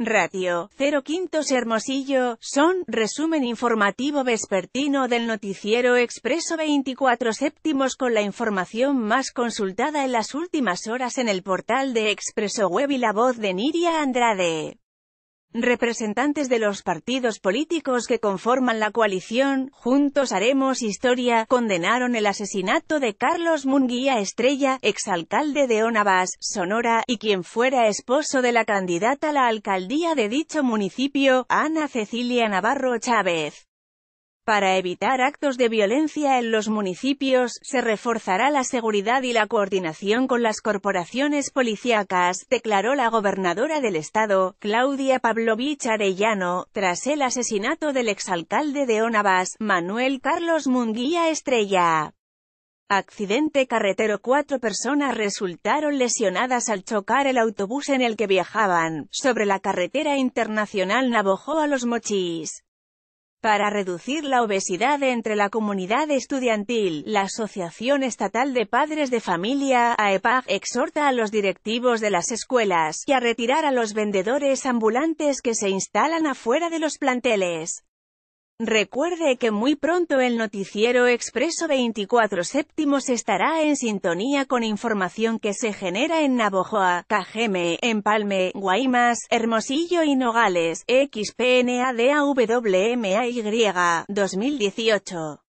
Ratio, 0 quintos Hermosillo, son, resumen informativo vespertino del noticiero Expreso 24 séptimos con la información más consultada en las últimas horas en el portal de Expreso Web y la voz de Niria Andrade. Representantes de los partidos políticos que conforman la coalición, Juntos Haremos Historia, condenaron el asesinato de Carlos Munguía Estrella, exalcalde de Onabas, Sonora, y quien fuera esposo de la candidata a la alcaldía de dicho municipio, Ana Cecilia Navarro Chávez. Para evitar actos de violencia en los municipios, se reforzará la seguridad y la coordinación con las corporaciones policíacas, declaró la gobernadora del estado, Claudia Pavlovich Arellano, tras el asesinato del exalcalde de Onabas, Manuel Carlos Munguía Estrella. Accidente carretero Cuatro personas resultaron lesionadas al chocar el autobús en el que viajaban, sobre la carretera internacional Navojoa-Los Mochis. Para reducir la obesidad entre la comunidad estudiantil, la Asociación Estatal de Padres de Familia, AEPAG, exhorta a los directivos de las escuelas, y a retirar a los vendedores ambulantes que se instalan afuera de los planteles. Recuerde que muy pronto el noticiero Expreso 24 séptimos estará en sintonía con información que se genera en Navojoa, Cajeme, Empalme, Guaymas, Hermosillo y Nogales, XPNADAWMAY, 2018.